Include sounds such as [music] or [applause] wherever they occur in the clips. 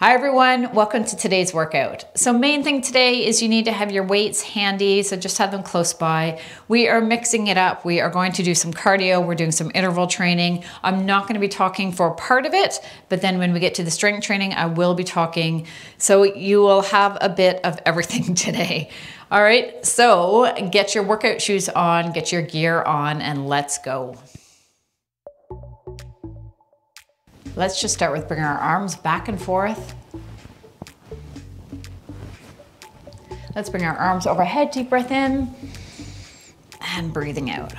Hi everyone, welcome to today's workout. So main thing today is you need to have your weights handy, so just have them close by. We are mixing it up. We are going to do some cardio, we're doing some interval training. I'm not gonna be talking for part of it, but then when we get to the strength training, I will be talking. So you will have a bit of everything [laughs] today. All right, so get your workout shoes on, get your gear on, and let's go. Let's just start with bringing our arms back and forth. Let's bring our arms overhead, deep breath in, and breathing out.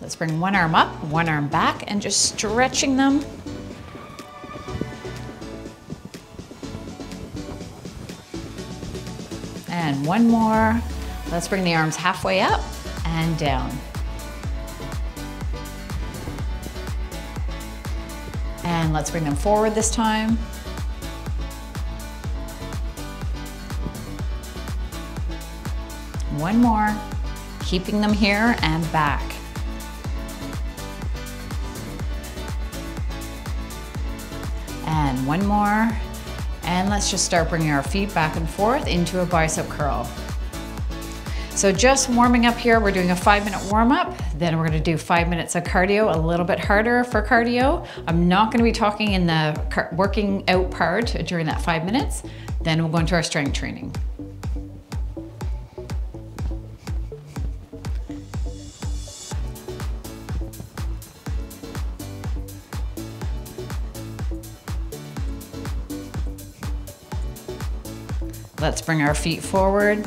Let's bring one arm up, one arm back, and just stretching them. And one more. Let's bring the arms halfway up and down. And let's bring them forward this time. One more, keeping them here and back. And one more. And let's just start bringing our feet back and forth into a bicep curl. So just warming up here, we're doing a five minute warm up. Then we're gonna do five minutes of cardio, a little bit harder for cardio. I'm not gonna be talking in the working out part during that five minutes. Then we'll go into our strength training. Let's bring our feet forward.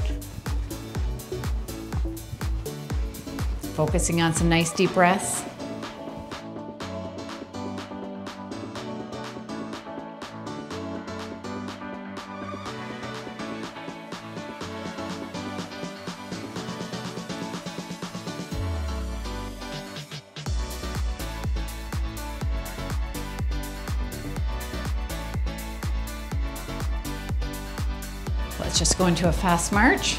Focusing on some nice deep breaths. Let's just go into a fast march.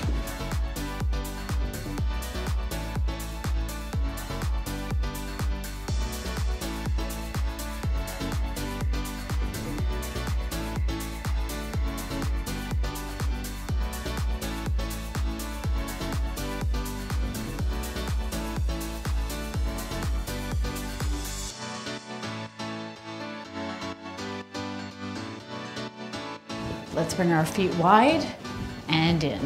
Let's bring our feet wide and in.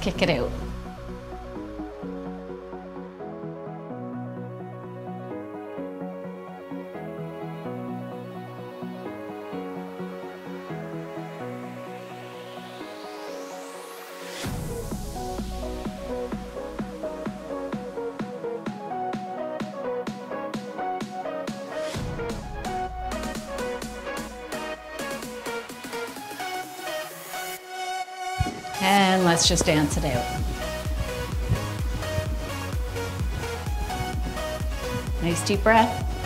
Okay, let's And let's just dance it out. Nice deep breath.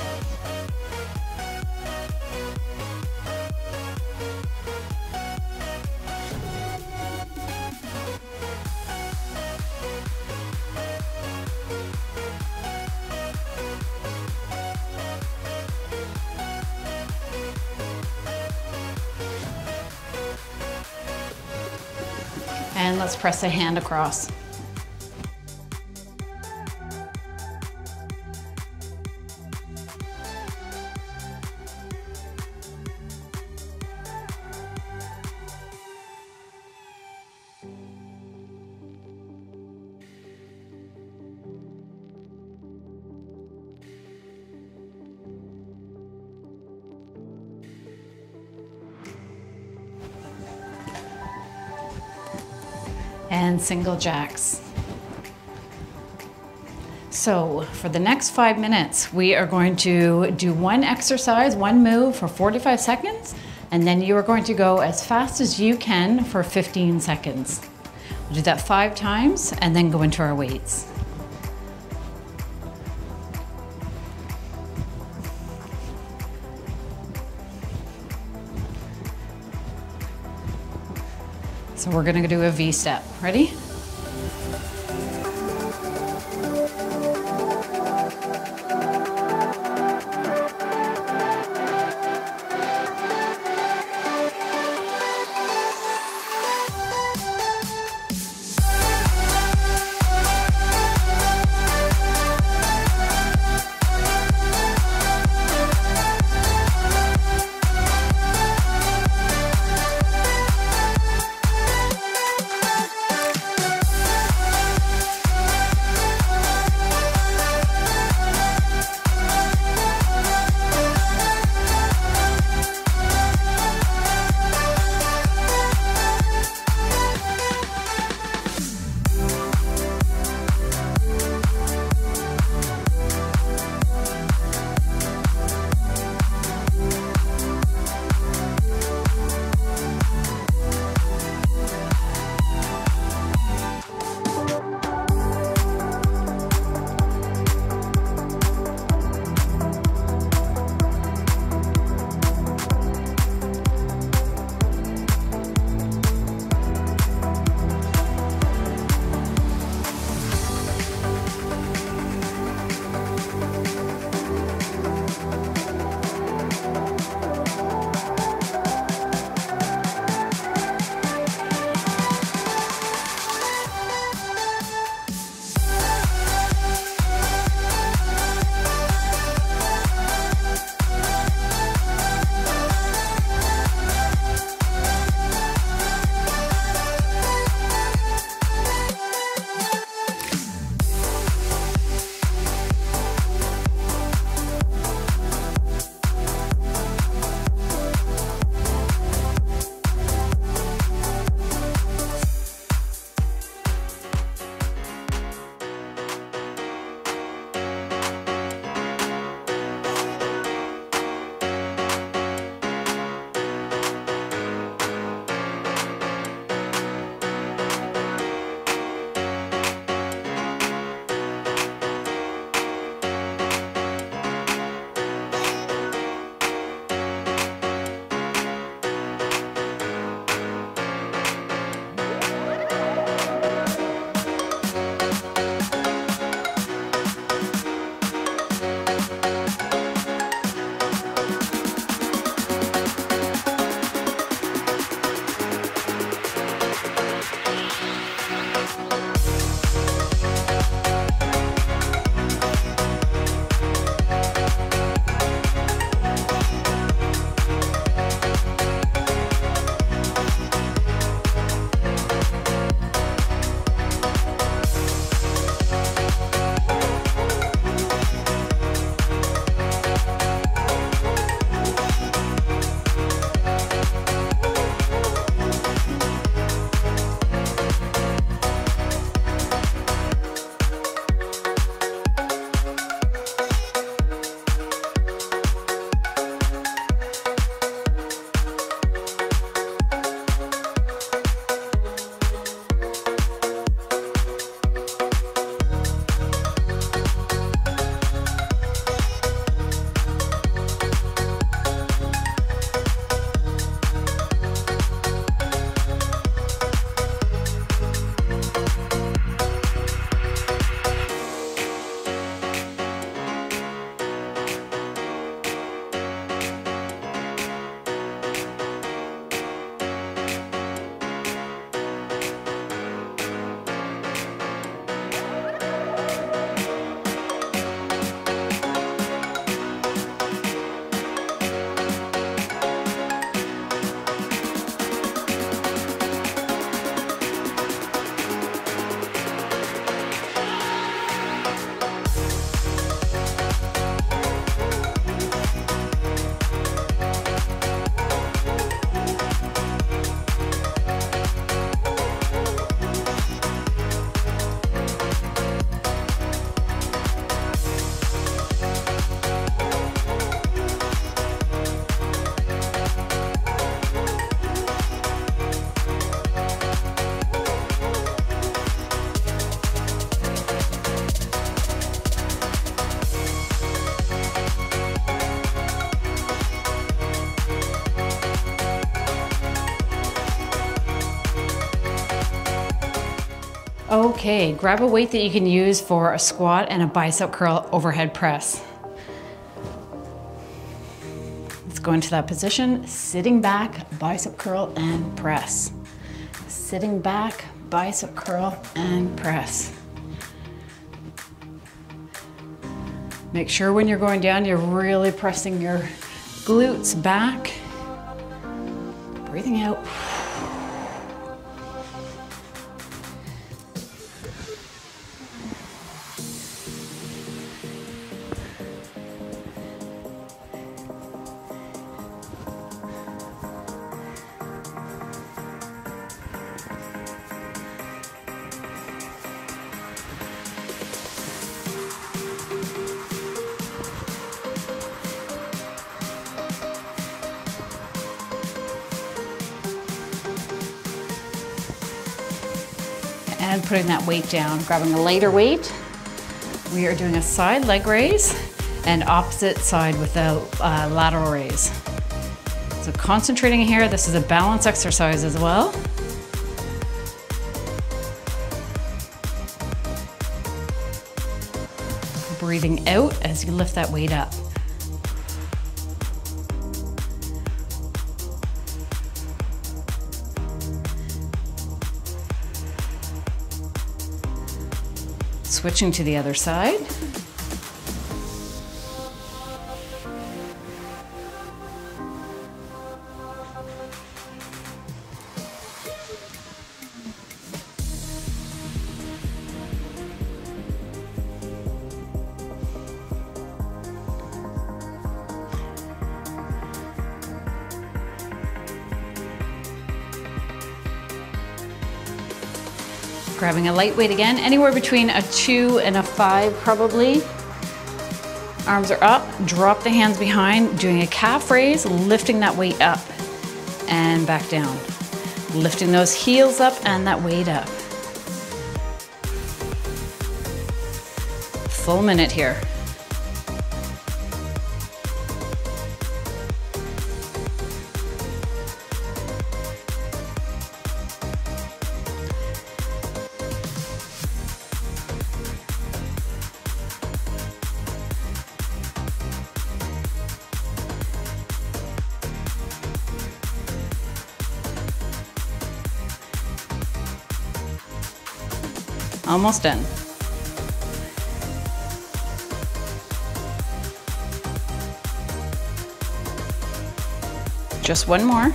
A hand across. Single jacks. So, for the next five minutes, we are going to do one exercise, one move for 45 seconds, and then you are going to go as fast as you can for 15 seconds. We'll do that five times and then go into our weights. So we're gonna do a V step. Ready? Okay, grab a weight that you can use for a squat and a bicep curl overhead press. Let's go into that position, sitting back, bicep curl and press. Sitting back, bicep curl and press. Make sure when you're going down, you're really pressing your glutes back. Breathing out. And putting that weight down, grabbing a lighter weight. We are doing a side leg raise and opposite side with a uh, lateral raise. So concentrating here, this is a balance exercise as well. Breathing out as you lift that weight up. Switching to the other side. Grabbing a lightweight again, anywhere between a two and a five probably. Arms are up, drop the hands behind, doing a calf raise, lifting that weight up and back down. Lifting those heels up and that weight up. Full minute here. Almost done. Just one more.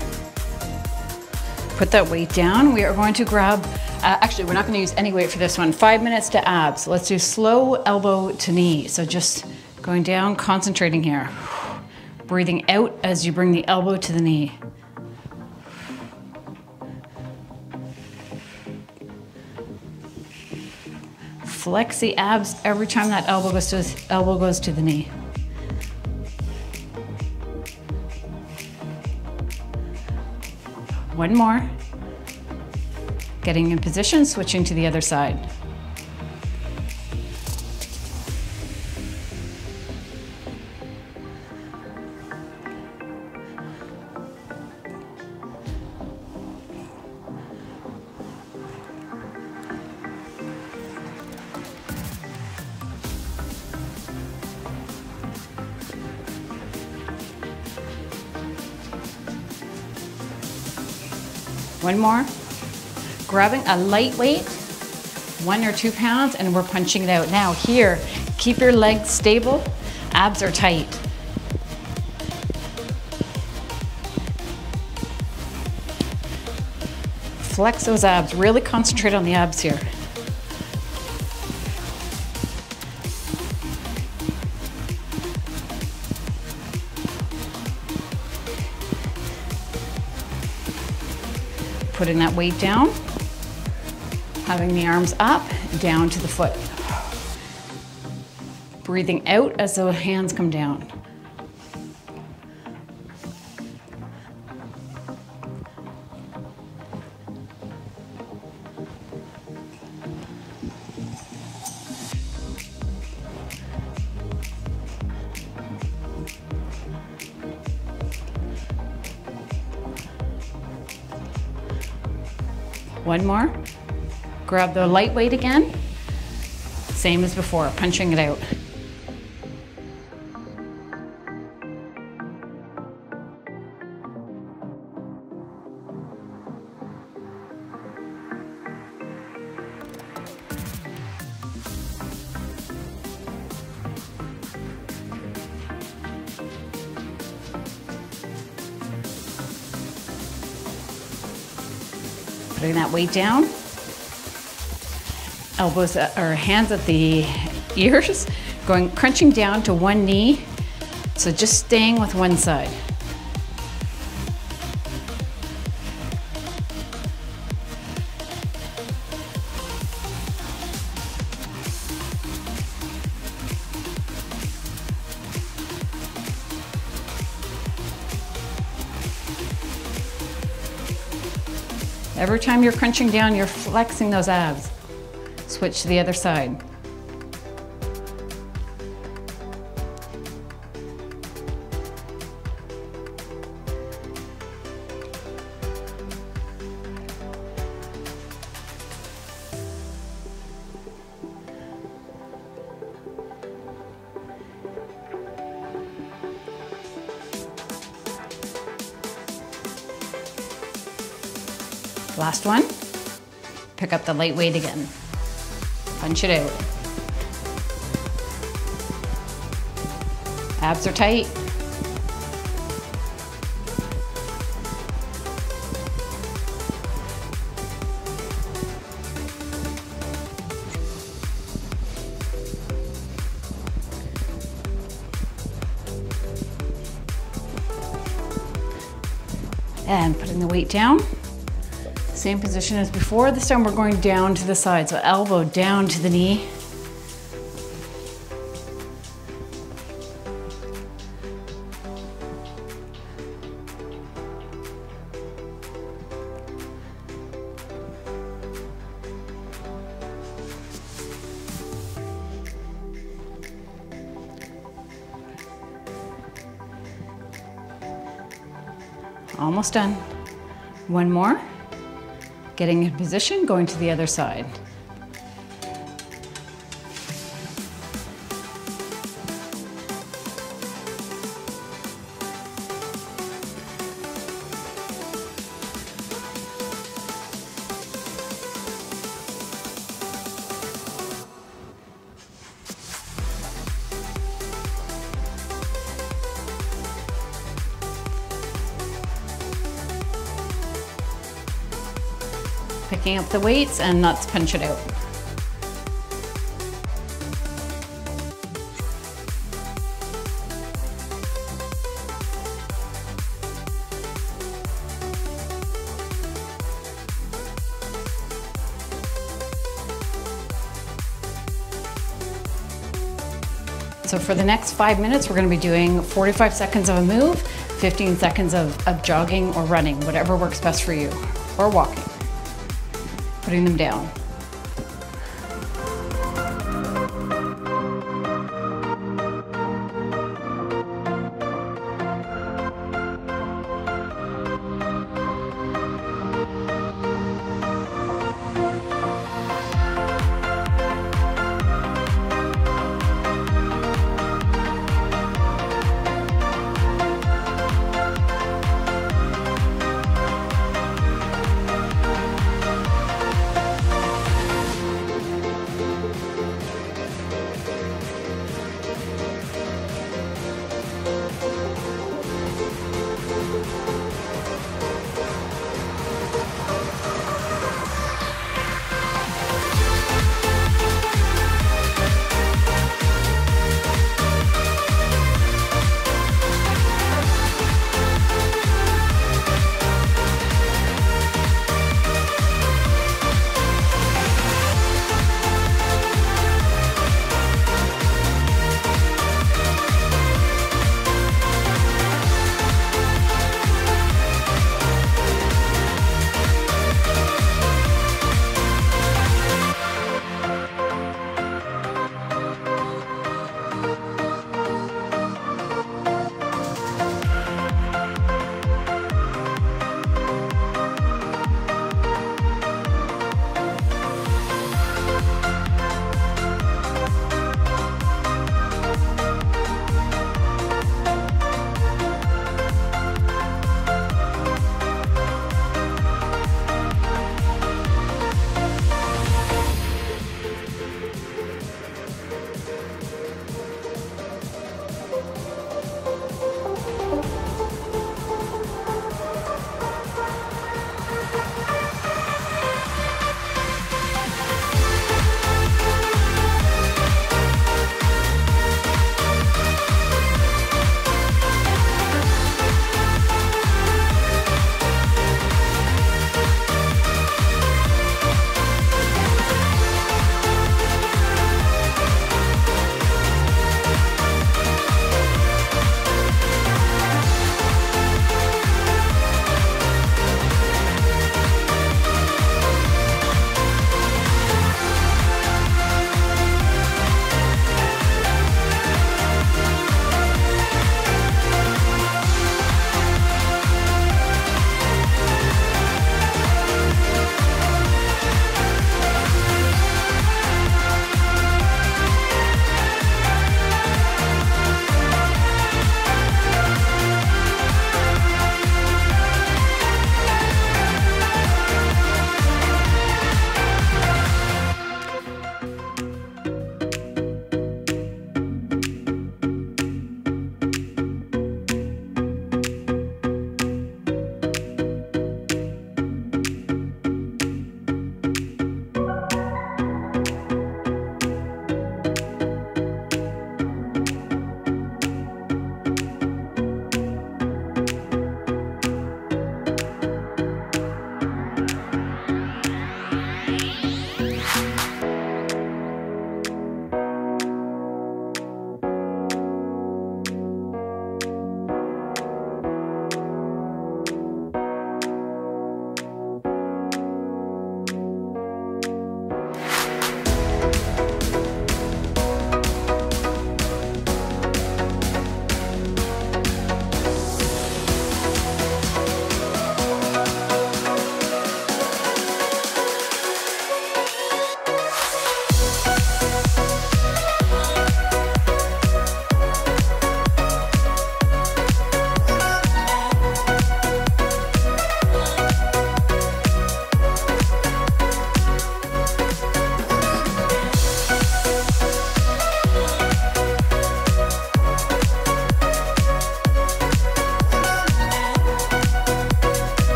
Put that weight down. We are going to grab, uh, actually we're not gonna use any weight for this one. Five minutes to abs. Let's do slow elbow to knee. So just going down, concentrating here. Breathing out as you bring the elbow to the knee. Flex the abs every time that elbow goes to elbow goes to the knee. One more. Getting in position, switching to the other side. More. Grabbing a lightweight, one or two pounds, and we're punching it out. Now here, keep your legs stable, abs are tight. Flex those abs, really concentrate on the abs here. Putting that weight down, having the arms up, down to the foot. Breathing out as the hands come down. One more. Grab the light weight again. Same as before, punching it out. Weight down. Elbows or hands at the [laughs] ears, going crunching down to one knee. So just staying with one side. Every time you're crunching down, you're flexing those abs. Switch to the other side. The lightweight again. Punch it out. Abs are tight. And putting the weight down. Same position as before. This time we're going down to the side. So elbow down to the knee. Almost done. One more. Getting in position, going to the other side. Picking up the weights and let's punch it out. So for the next five minutes, we're gonna be doing 45 seconds of a move, 15 seconds of, of jogging or running, whatever works best for you, or walking putting them down.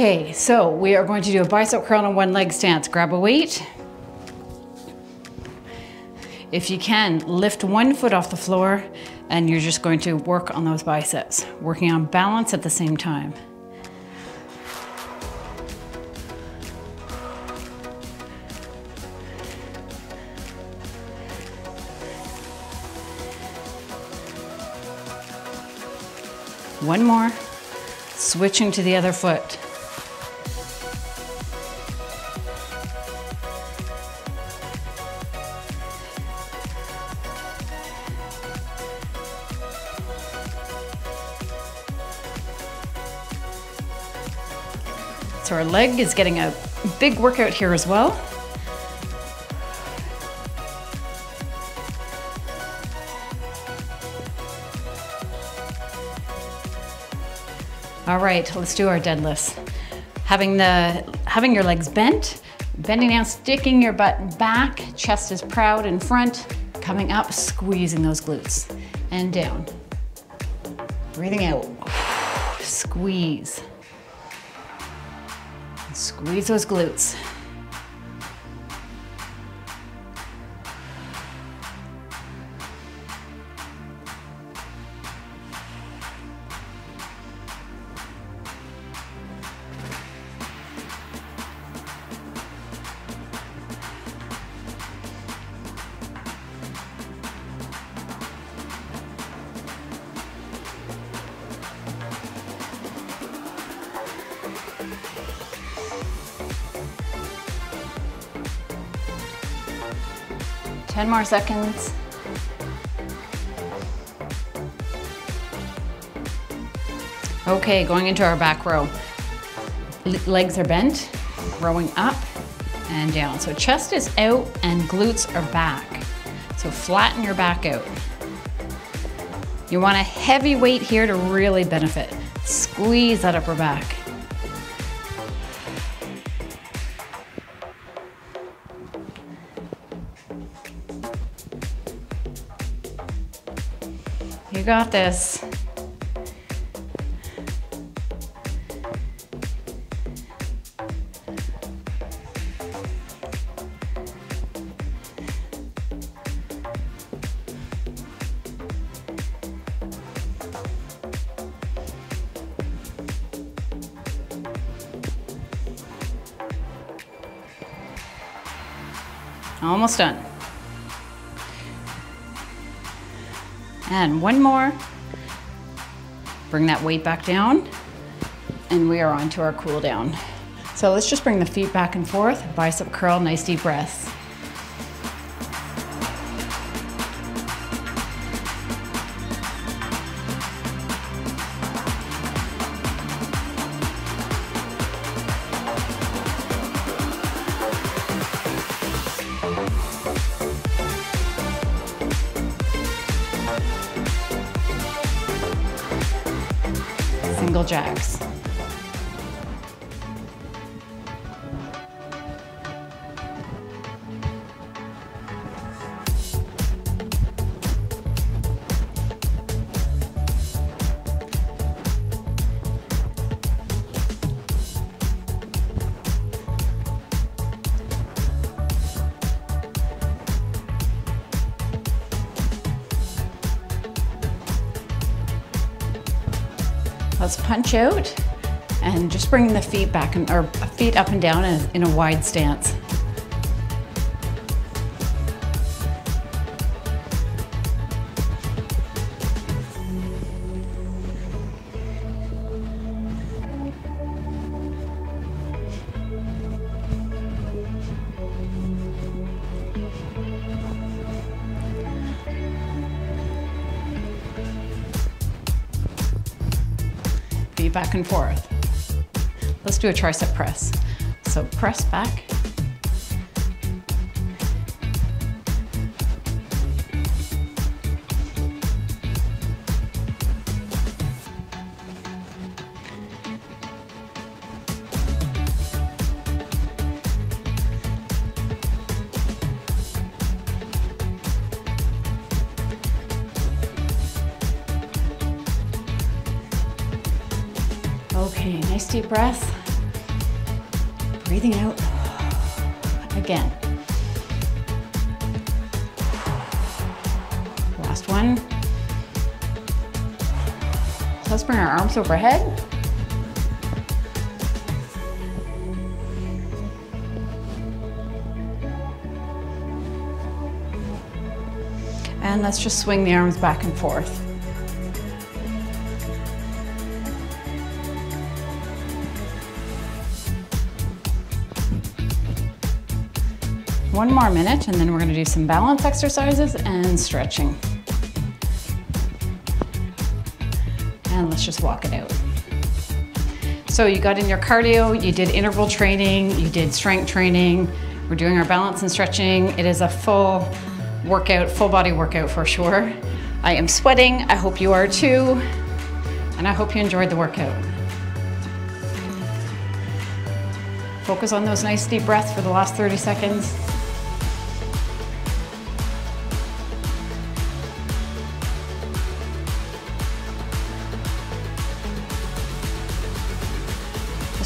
Okay, so we are going to do a bicep curl on one leg stance. Grab a weight. If you can, lift one foot off the floor and you're just going to work on those biceps, working on balance at the same time. One more, switching to the other foot. Our leg is getting a big workout here as well. All right, let's do our deadlifts. Having the having your legs bent, bending down, sticking your butt back, chest is proud in front, coming up, squeezing those glutes, and down. Breathing out, [sighs] squeeze. Squeeze those glutes. Seconds. Okay, going into our back row. Legs are bent, rowing up and down. So chest is out and glutes are back. So flatten your back out. You want a heavy weight here to really benefit. Squeeze that upper back. You got this. Almost done. And one more. Bring that weight back down. And we are on to our cool down. So let's just bring the feet back and forth, bicep curl, nice deep breaths. Punch out and just bring the feet back and, or feet up and down in, in a wide stance. Back and forth. Let's do a tricep press. So press back. Okay, nice deep breath. Breathing out. Again. Last one. So let's bring our arms overhead. And let's just swing the arms back and forth. One more minute and then we're gonna do some balance exercises and stretching. And let's just walk it out. So you got in your cardio, you did interval training, you did strength training, we're doing our balance and stretching. It is a full workout, full body workout for sure. I am sweating, I hope you are too, and I hope you enjoyed the workout. Focus on those nice deep breaths for the last 30 seconds.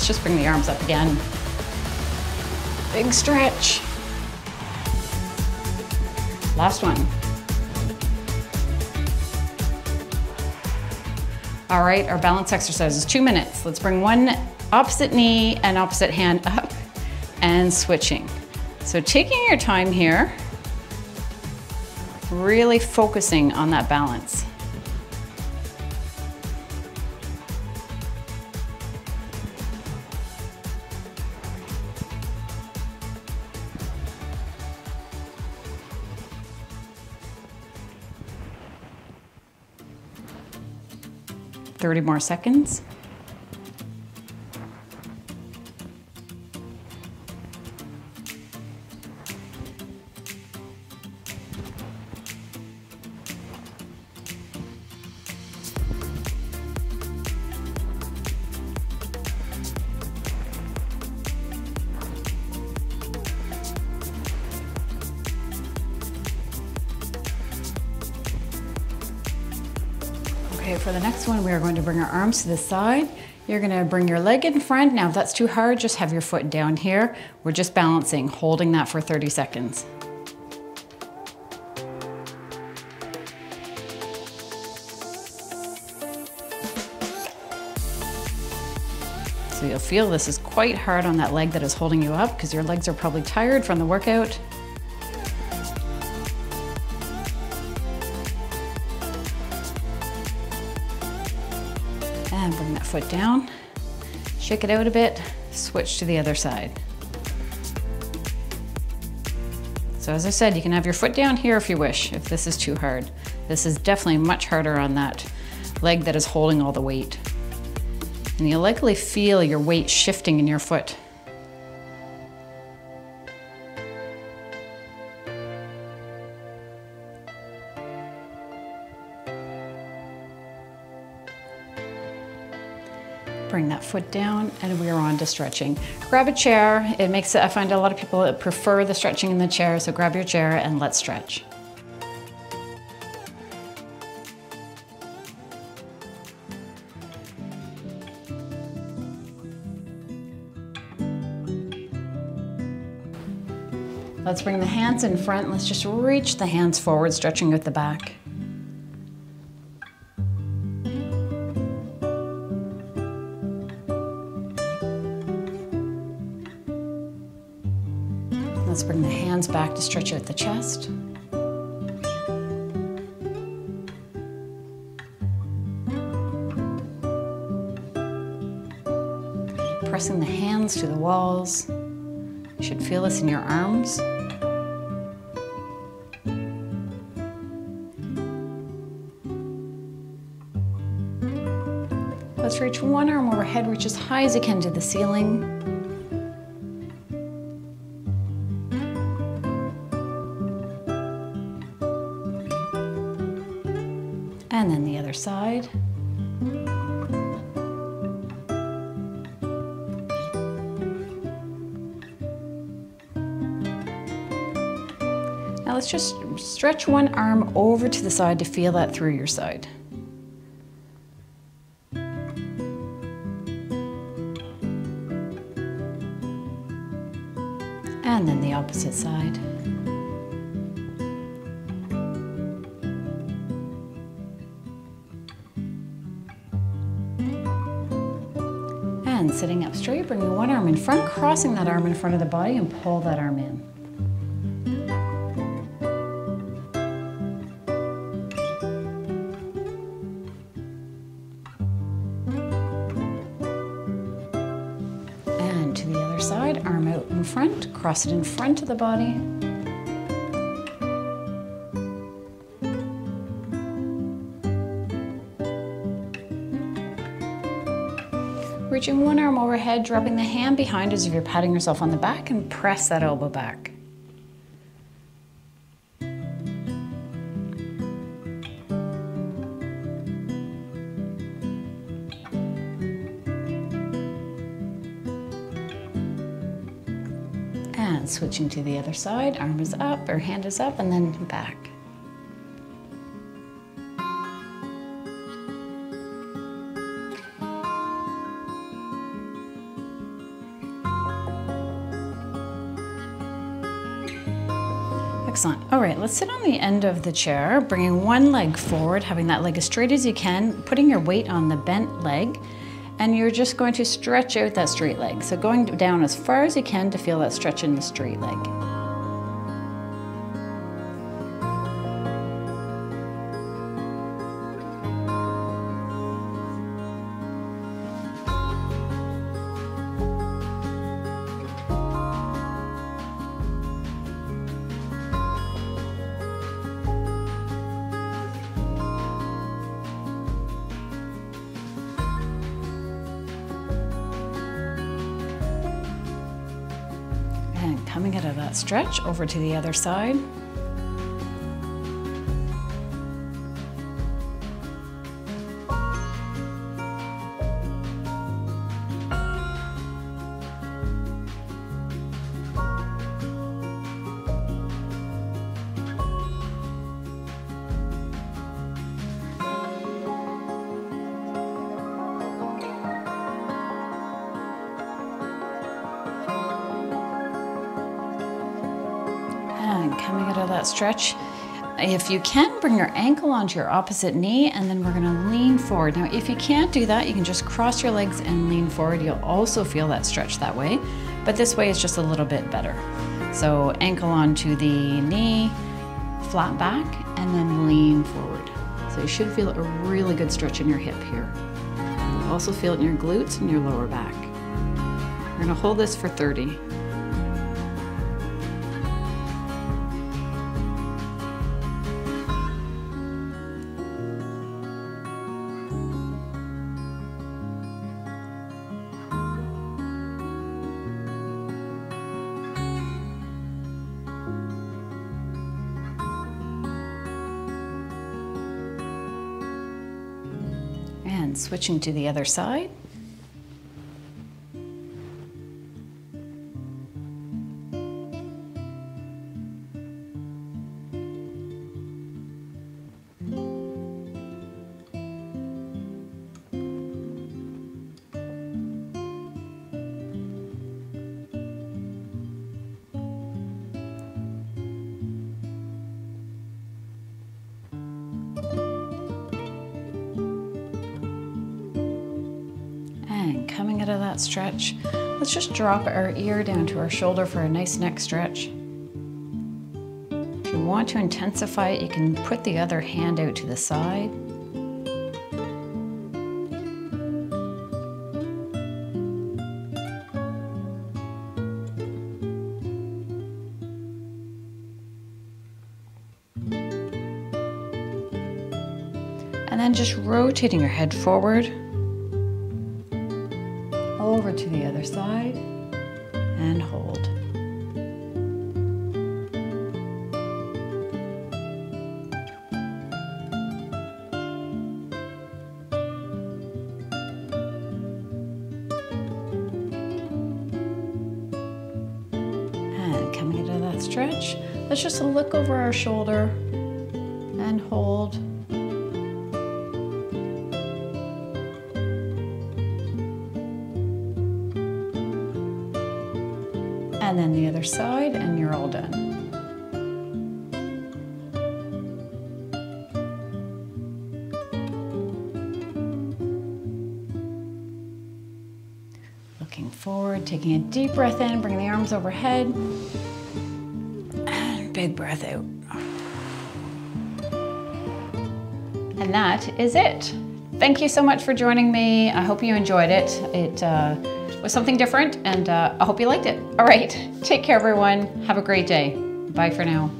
Let's just bring the arms up again. Big stretch. Last one. All right, our balance exercise is two minutes. Let's bring one opposite knee and opposite hand [laughs] up and switching. So taking your time here, really focusing on that balance. Thirty more seconds. Okay, for the next one, we are going to bring our arms to the side. You're gonna bring your leg in front. Now, if that's too hard, just have your foot down here. We're just balancing, holding that for 30 seconds. So you'll feel this is quite hard on that leg that is holding you up because your legs are probably tired from the workout. Down, shake it out a bit, switch to the other side. So as I said, you can have your foot down here if you wish, if this is too hard. This is definitely much harder on that leg that is holding all the weight. And you'll likely feel your weight shifting in your foot. Foot down and we are on to stretching. Grab a chair. It makes it, I find a lot of people prefer the stretching in the chair, so grab your chair and let's stretch. Let's bring the hands in front. Let's just reach the hands forward, stretching at the back. Hands back to stretch out the chest. Pressing the hands to the walls. You should feel this in your arms. Let's reach one arm overhead, reach as high as you can to the ceiling. Now let's just stretch one arm over to the side to feel that through your side. And then the opposite side. And sitting up straight, bringing one arm in front, crossing that arm in front of the body and pull that arm in. Cross it in front of the body. Reaching one arm overhead, dropping the hand behind as if you're patting yourself on the back and press that elbow back. And switching to the other side, arm is up or hand is up and then back. Excellent. All right, let's sit on the end of the chair, bringing one leg forward, having that leg as straight as you can, putting your weight on the bent leg, and you're just going to stretch out that straight leg. So going down as far as you can to feel that stretch in the straight leg. Stretch over to the other side. That stretch, if you can, bring your ankle onto your opposite knee and then we're gonna lean forward. Now, if you can't do that, you can just cross your legs and lean forward. You'll also feel that stretch that way, but this way is just a little bit better. So ankle onto the knee, flat back, and then lean forward. So you should feel a really good stretch in your hip here. You'll also feel it in your glutes and your lower back. We're gonna hold this for 30. Switching to the other side. That stretch, let's just drop our ear down to our shoulder for a nice neck stretch. If you want to intensify it, you can put the other hand out to the side. And then just rotating your head forward stretch, let's just look over our shoulder and hold. And then the other side and you're all done. Looking forward, taking a deep breath in, bringing the arms overhead. Big breath out. And that is it. Thank you so much for joining me. I hope you enjoyed it. It uh, was something different and uh, I hope you liked it. All right, take care everyone. Have a great day. Bye for now.